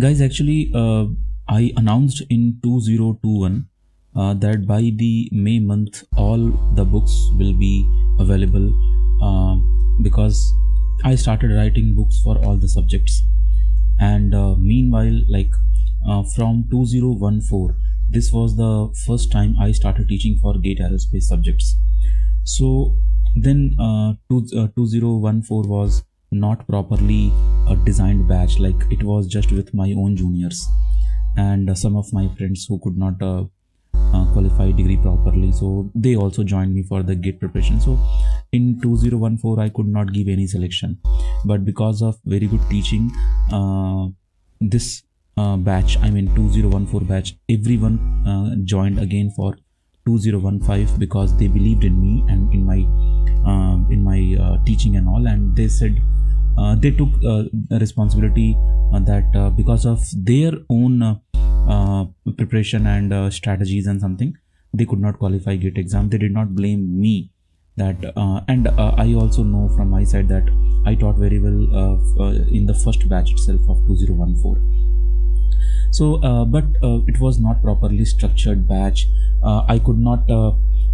guys actually uh, i announced in 2021 uh, that by the may month all the books will be available uh, because i started writing books for all the subjects. And uh, meanwhile like uh, from 2014 this was the first time i started teaching for gate aerospace subjects. So then uh, two, uh, 2014 was not properly a designed batch like it was just with my own juniors. And uh, some of my friends who could not uh, uh, qualify degree properly so they also joined me for the gate preparation. So in 2014 i could not give any selection. But because of very good teaching uh, this uh, batch i mean 2014 batch everyone uh, joined again for 2015 because they believed in me and in my in my teaching and all. And they said they took uh, responsibility uh, that uh, because of their own uh, uh, preparation and uh, strategies and something they could not qualify gate exam. They did not blame me that uh, and uh, i also know from my side that i taught very well uh, uh, in the first batch itself of 2014 so uh, but uh, it was not properly structured batch. Uh, i could not uh,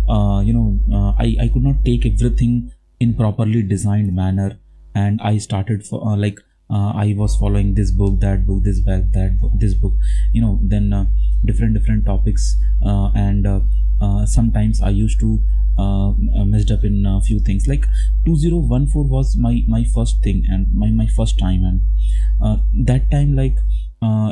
uh, you know uh, I, I could not take everything in properly designed manner and i started for uh, like uh, i was following this book that book this book that book this book you know then uh, different different topics uh, and uh, uh, sometimes i used to messed up in a few things. Like 2014 was my my first thing and my my first time and that time like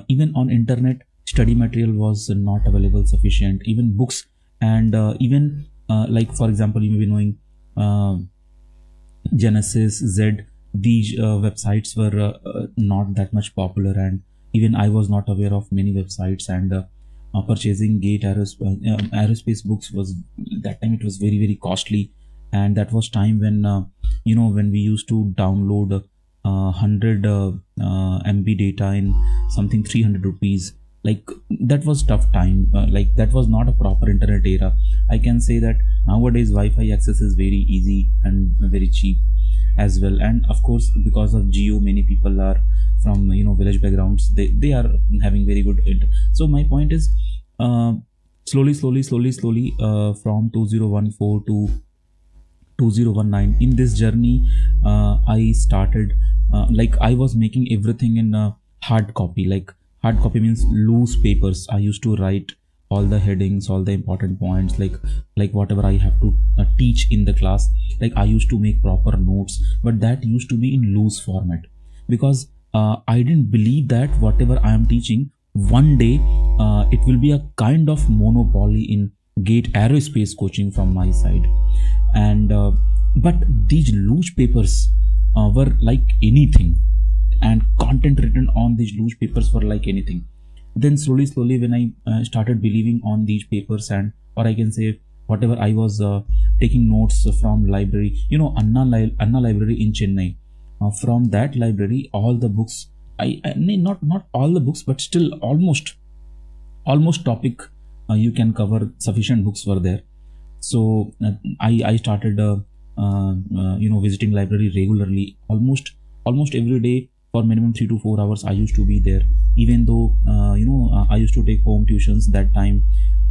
even on internet study material was not available sufficient even books and even like for example you may be knowing genesis z these uh, websites were uh, uh, not that much popular and even i was not aware of many websites and uh, uh, purchasing gate aerospace, uh, aerospace books was that time it was very very costly and that was time when you know when we used to download uh, 100 uh, uh, mb data in something 300 rupees like that was tough time. Uh, like that was not a proper internet era. I can say that nowadays wi-fi access is very easy and very cheap as well. And of course because of Jio many people are from you know village backgrounds. They they are having very good inter- so my point is uh, slowly slowly slowly slowly uh, from 2014 to 2019 in this journey uh, i started uh, like i was making everything in a hard copy. Like hard copy means loose papers. I used to write all the headings all the important points like like whatever i have to uh, teach in the class. Like i used to make proper notes but that used to be in loose format. Because uh, i didn't believe that whatever i am teaching one day uh, it will be a kind of monopoly in gate aerospace coaching from my side. And uh, but these loose papers uh, were like anything and content written on these loose papers were like anything. Then slowly slowly when i uh, started believing on these papers and or i can say whatever i was uh, taking notes from library you know anna, Li- anna library in chennai. Uh, from that library all the books I, I not not all the books but still almost almost topic uh, you can cover sufficient books were there. So uh, i i started uh, uh, uh, you know visiting library regularly almost almost every day for minimum 3 to 4 hours i used to be there. Even though uh, you know uh, i used to take home tuitions that time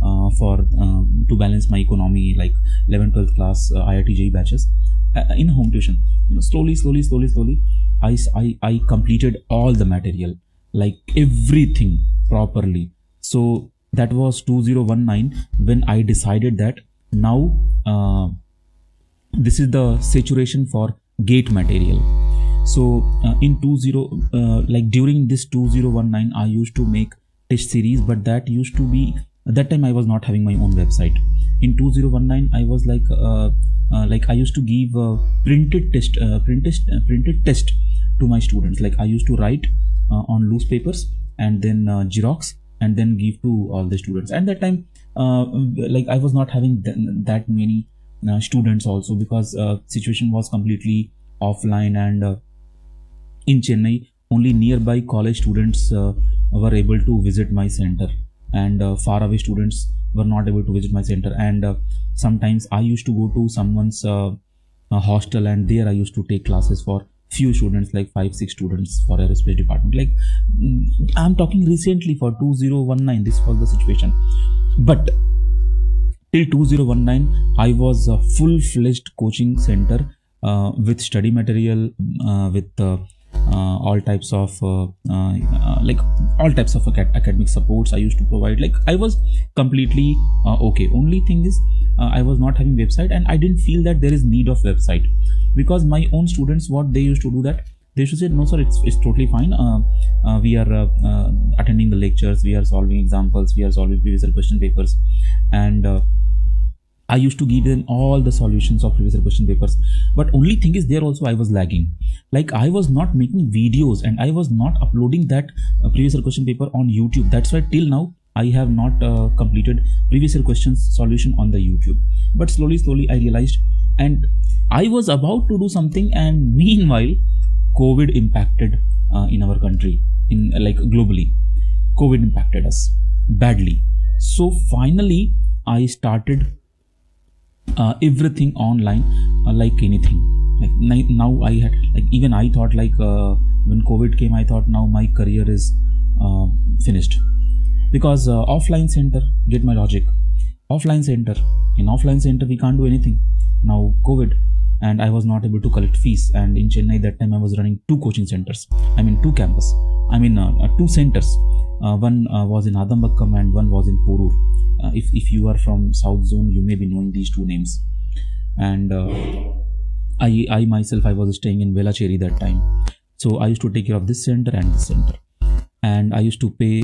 uh, for uh, to balance my economy like 11 12th class uh, batches uh, in home tuition. You know, slowly slowly slowly slowly I, I i completed all the material like everything properly. So that was 2019 when i decided that now uh, this is the saturation for gate material so uh, in 20 uh, like during this 2019 i used to make test series but that used to be at that time i was not having my own website. In 2019 i was like uh, uh, like i used to give uh, printed test uh, printed printed test to my students. Like i used to write on loose papers and then xerox and then give to all the students. And that time like i was not having th- that many students also because situation was completely offline and in chennai only nearby college students uh, were able to visit my center. And uh, far away students were not able to visit my center. And uh, sometimes i used to go to someone's uh, hostel and there i used to take classes for few students like five six students for aerospace department. Like mm, i'm talking recently for 2019 this was the situation. But till 2019 i was a full-fledged coaching center uh, with study material uh, with uh, all types of uh, uh, uh, like all types of acad- academic supports i used to provide. Like i was completely uh, okay. Only thing is uh, i was not having website and i didn't feel that there is need of website. Because my own students what they used to do that they should say no sir it's, it's totally fine. Uh, uh, we are uh, uh, attending the lectures. We are solving examples. We are solving previous question papers. And uh, I used to give them all the solutions of previous question papers. But only thing is there also I was lagging. Like I was not making videos and I was not uploading that uh, previous question paper on YouTube. That's why till now I have not uh, completed previous questions solution on the YouTube. But slowly, slowly I realized and I was about to do something and meanwhile COVID impacted uh, in our country in like globally. COVID impacted us badly. So finally I started uh, everything online uh, like anything. Like now i had like even i thought like uh, when covid came i thought now my career is uh, finished. Because uh, offline center get my logic. Offline center in offline center we can't do anything. Now covid and i was not able to collect fees. And in chennai that time i was running two coaching centers. I mean two campus. I mean uh, uh, two centers. Uh, one was in adambakkam and one was in porur. If, if you are from south zone you may be knowing these two names. And i i myself i was staying in Velachery that time. So i used to take care of this center and this center. And i used to pay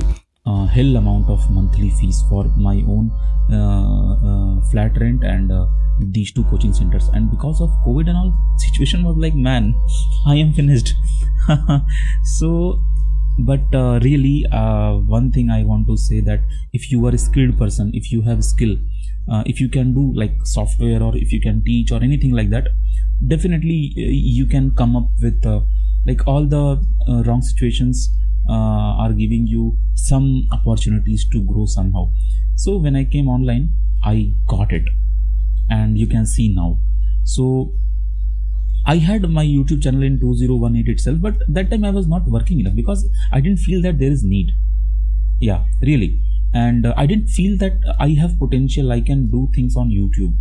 hell amount of monthly fees for my own uh, uh, flat rent and uh, these two coaching centers. And because of covid and all situation was like man i am finished. So but uh, really one thing i want to say that if you are a skilled person if you have skill if you can do like software or if you can teach or anything like that definitely you can come up with like all the wrong situations are giving you some opportunities to grow somehow so when i came online i got it and you can see now so I had my YouTube channel in 2018 itself, but that time I was not working enough because I didn't feel that there is need. Yeah, really. And uh, I didn't feel that I have potential, I can do things on YouTube.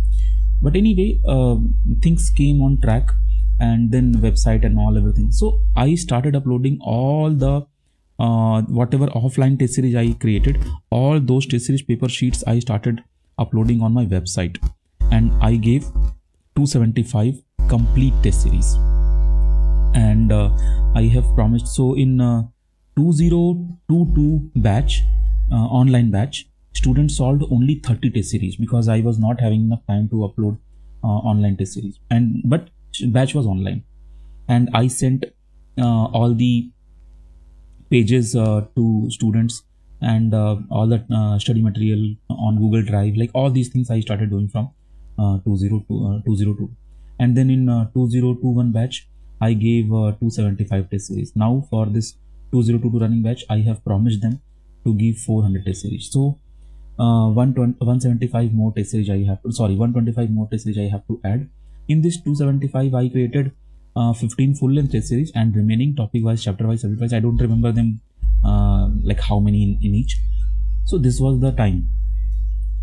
But anyway, uh, things came on track and then website and all everything. So I started uploading all the uh, whatever offline test series I created, all those test series paper sheets I started uploading on my website. And I gave 275 complete test series. And uh, i have promised so in uh, 2022 batch uh, online batch students solved only 30 test series because i was not having enough time to upload uh, online test series. And but batch was online. And i sent uh, all the pages uh, to students and uh, all the uh, study material on google drive like all these things i started doing from uh, 202, uh, 202 and then in uh, 2021 batch i gave uh, 275 test series. Now for this 2022 running batch i have promised them to give 400 test series. So uh, 175 more test series i have to, sorry 125 more test series i have to add. In this 275 i created uh, 15 full length test series and remaining topic wise chapter wise subject wise i don't remember them uh, like how many in, in each. So this was the time.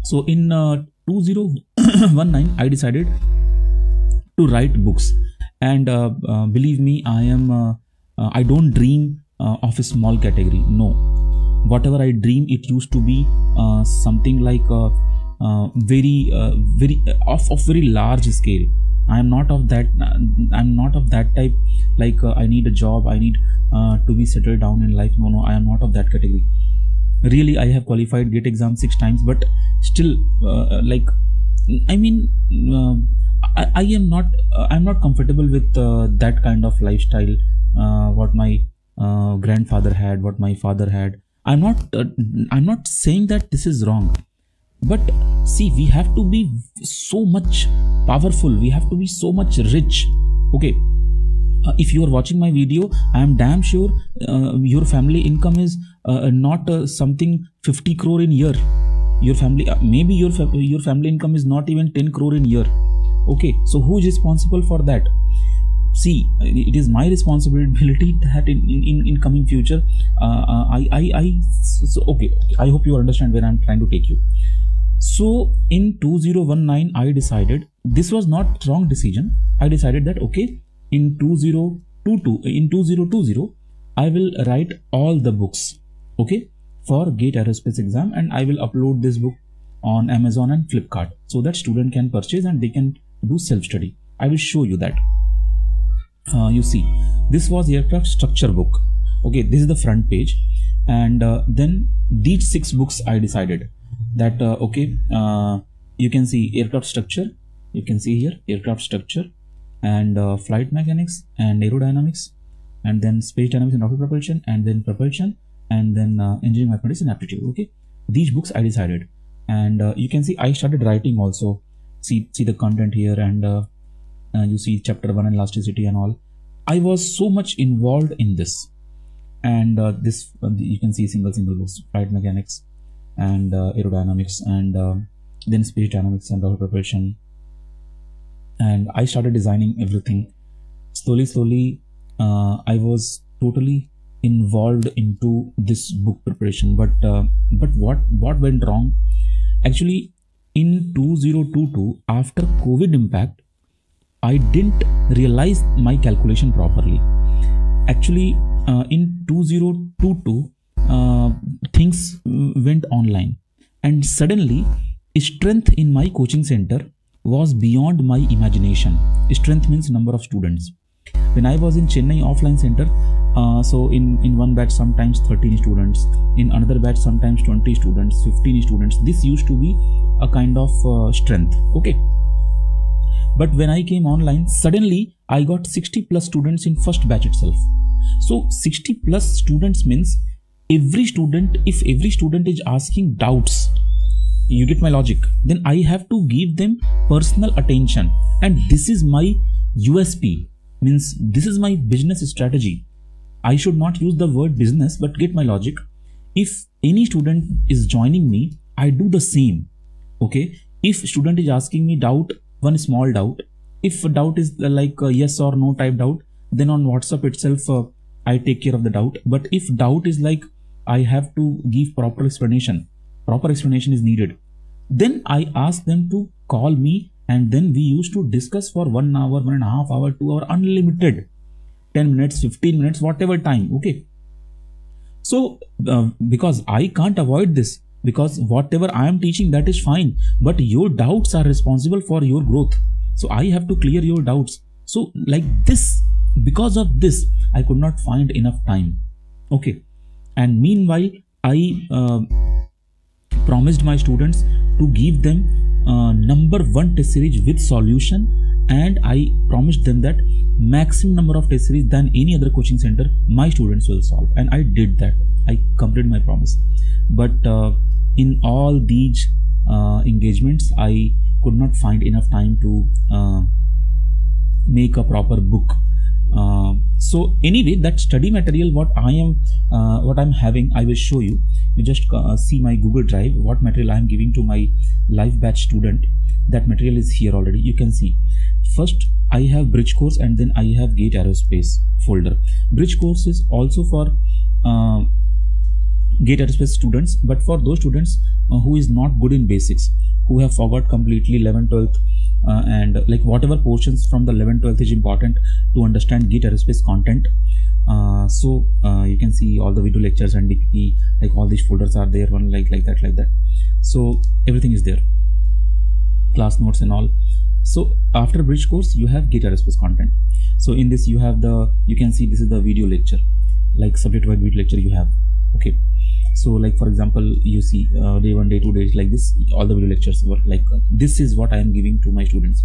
So in uh, 2019 i decided to write books. And uh, uh, believe me i am i don't dream of a small category. No. Whatever i dream it used to be something like uh, very uh, very uh, of, of very large scale i am not of that i'm not of that type like uh, i need a job i need uh, to be settled down in life. No no i am not of that category. Really i have qualified gate exam six times but still uh, like i mean uh, I, I am not uh, i'm not comfortable with uh, that kind of lifestyle what my grandfather had what my father had. I'm not i'm not saying that this is wrong but see we have to be so much powerful. We have to be so much rich. Okay. Uh, if you are watching my video i am damn sure uh, your family income is uh, not uh, something 50 crore in year. Your family uh, maybe your fa- your family income is not even 10 crore in year. Okay. So who is responsible for that? See it is my responsibility that in in, in coming future uh, uh, I, I i so, okay. I hope you understand where i'm trying to take you so in 2019 i decided this was not wrong decision. I decided that okay in 2022 in 2020 i will write all the books okay for gate aerospace exam and i will upload this book on amazon and flipkart so that student can purchase and they can do self study i will show you that. Uh, you see this was aircraft structure book okay this is the front page and uh, then these six books i decided that uh, okay uh, you can see aircraft structure you can see here aircraft structure and uh, flight mechanics and aerodynamics and then space dynamics and rocket propulsion and then propulsion and then uh, engineering mathematics and aptitude okay? These books i decided and you can see i started writing also. See see the content here and uh, you see chapter 1 and elasticity and all. I was so much involved in this and uh, this uh, you can see single single books flight mechanics and uh, aerodynamics and uh, then space dynamics and rocket propulsion and i started designing everything. Slowly slowly uh, i was totally involved into this book preparation. But but what what went wrong? Actually in 2022 after covid impact I didn't realize my calculation properly. Actually, uh, in 2022, uh, things went online, and suddenly, strength in my coaching center was beyond my imagination. Strength means number of students. When I was in Chennai offline center, uh, so in in one batch sometimes 13 students, in another batch sometimes 20 students, 15 students. This used to be a kind of uh, strength. Okay but when I came online, suddenly I got 60 plus students in first batch itself. So 60 plus students means every student, if every student is asking doubts, you get my logic, then I have to give them personal attention. And this is my USP, means this is my business strategy. I should not use the word business, but get my logic. If any student is joining me, I do the same. Okay. If student is asking me doubt, one small doubt if doubt is like yes or no type doubt then on whatsapp itself uh, i take care of the doubt but if doubt is like i have to give proper explanation. Proper explanation is needed. Then i ask them to call me and then we used to discuss for one hour one and a half hour two hour unlimited. 10 minutes 15 minutes whatever time okay? So uh, because i can't avoid this because whatever I am teaching that is fine but your doubts are responsible for your growth. So I have to clear your doubts. So like this because of this I could not find enough time okay and meanwhile I uh, promised my students to give them uh, number one test series with solution. And I promised them that maximum number of test series than any other coaching center my students will solve. And I did that. I completed my promise. But uh, in all these uh, engagements i could not find enough time to uh, make a proper book uh, so anyway that study material what i am uh, what i'm having i will show you. You just uh, see my google drive what material i am giving to my live batch student. That material is here already. You can see. First i have bridge course and then i have gate aerospace folder. Bridge course is also for uh, gate aerospace students but for those students uh, who is not good in basics who have forgot completely 11 12th uh, and like whatever portions from the 11 12th is important to understand gate aerospace content. Uh, so uh, you can see all the video lectures and DPP like all these folders are there one like like that like that. So everything is there. Class notes and all. So after bridge course you have gate aerospace content. So in this you have the you can see this is the video lecture like subject wide video lecture you have. Okay so like for example you see uh, day one day two days like this all the video lectures work like uh, this is what i am giving to my students.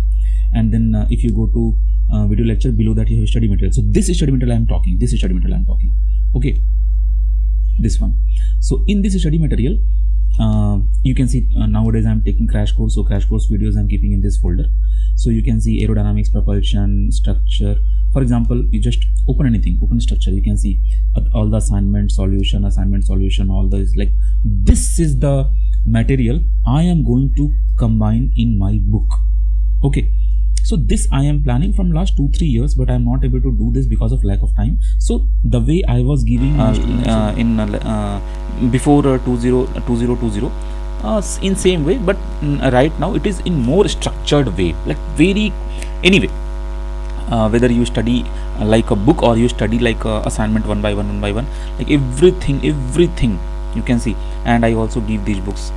And then uh, if you go to uh, video lecture below that you have study material. So this is study material i am talking this is study material i am talking. Okay. This one. So in this study material uh, you can see uh, nowadays i'm taking crash course. So crash course videos i'm keeping in this folder. So you can see aerodynamics propulsion structure for example you just open anything open structure you can see all the assignment solution assignment solution all this like this is the material i am going to combine in my book. Okay. So this i am planning from last two three years but i'm not able to do this because of lack of time. So the way i was giving uh, uh, in uh, uh before uh, 20 2020 uh, in same way but mm, right now it is in more structured way like very anyway uh, whether you study uh, like a book or you study like a assignment one by one one by one like everything everything you can see. And i also give these books.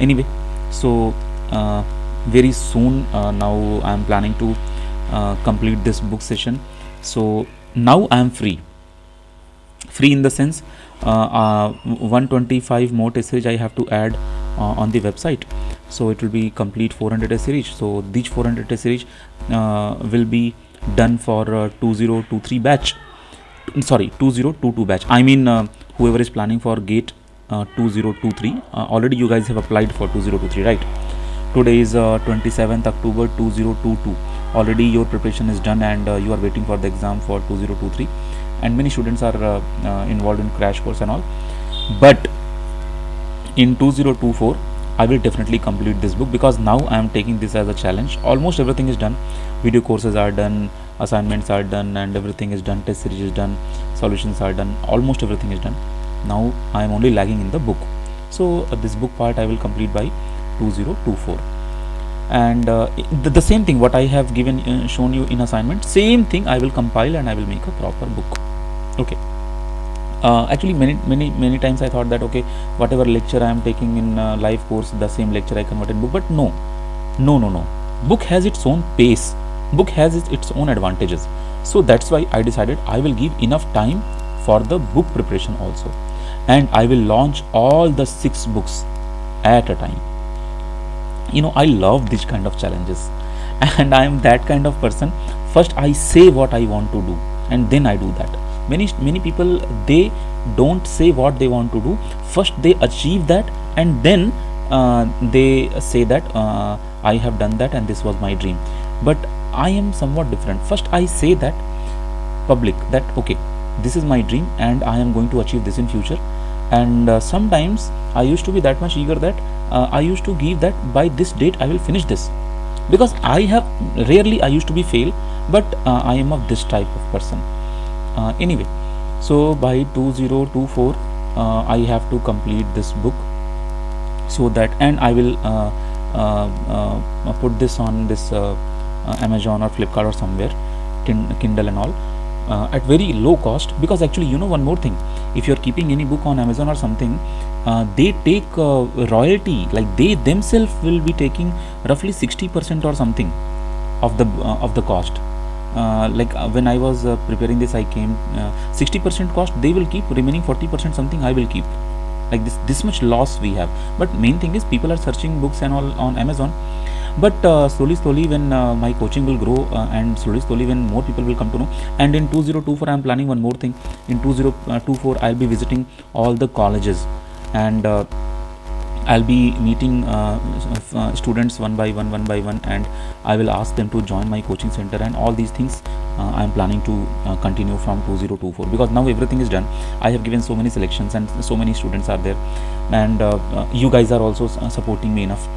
Anyway so uh, very soon uh, now i am planning to uh, complete this book session. So now i am free. Free in the sense uh, 125 more test series i have to add on the website. So it will be complete 400 test series so these 400 test series will be done for uh, 2023 batch. Sorry 2022 batch. I mean uh, whoever is planning for gate uh, 2023 uh, already you guys have applied for 2023 right? Today is 27th uh, october 2022 already your preparation is done and you are waiting for the exam for 2023 and many students are involved in crash course and all. But in 2024 I will definitely complete this book because now I am taking this as a challenge. Almost everything is done. Video courses are done, assignments are done, and everything is done. Test series is done, solutions are done. Almost everything is done. Now I am only lagging in the book. So uh, this book part I will complete by 2024 and uh, the, the, same thing what i have given uh, shown you in assignment same thing i will compile and i will make a proper book okay uh, actually many many many times i thought that okay whatever lecture i am taking in uh, live course the same lecture i convert in book but no. No no no. Book has its own pace. Book has its, its own advantages. So that's why i decided i will give enough time for the book preparation also. And i will launch all the six books at a time. You know i love these kind of challenges. And i am that kind of person. First i say what i want to do and then i do that many many people they don't say what they want to do. First they achieve that and then uh, they say that uh, i have done that and this was my dream. But i am somewhat different. First i say that public that okay this is my dream and i am going to achieve this in future. And uh, sometimes i used to be that much eager that uh, i used to give that by this date i will finish this. Because i have rarely i used to be fail but uh, i am of this type of person uh, anyway so by 2024 uh, I have to complete this book so that and I will uh, put this on this Amazon or Flipkart or somewhere Kindle and all uh, at very low cost. Because actually you know one more thing. If you're keeping any book on amazon or something uh, they take uh, royalty like they themselves will be taking roughly 60% or something of the of the cost uh, like uh, when I was uh, preparing this I came 60% cost they will keep. Remaining 40% something I will keep. Like this this much loss we have. But main thing is people are searching books and all on Amazon. But uh, slowly slowly when uh, my coaching will grow uh, and slowly slowly when more people will come to know. And in 2024 i am planning one more thing. In 2024 i'll be visiting all the colleges. And I'll be meeting uh, uh, students one by one, one by one, and I will ask them to join my coaching center and all these things. Uh, I'm planning to uh, continue from 2024 because now everything is done. I have given so many selections and so many students are there, and uh, uh, you guys are also supporting me enough.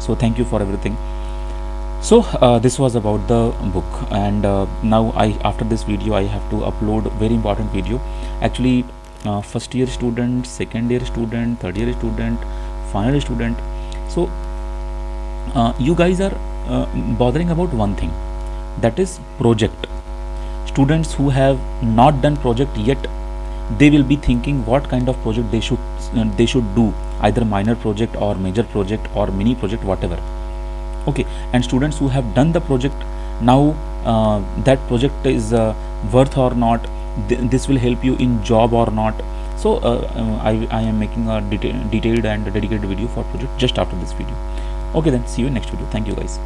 So thank you for everything. So this was about the book, and now I after this video I have to upload very important video. Actually, first year student, second year student, third year student final student. So uh, you guys are uh, bothering about one thing. That is project. Students who have not done project yet they will be thinking what kind of project they should uh, they should do. Either minor project or major project or mini project whatever. Okay and students who have done the project now uh, that project is uh, worth or not th this will help you in job or not so uh, uh, I, I am making a deta detailed and dedicated video for project just after this video. Okay then see you in next video. Thank you guys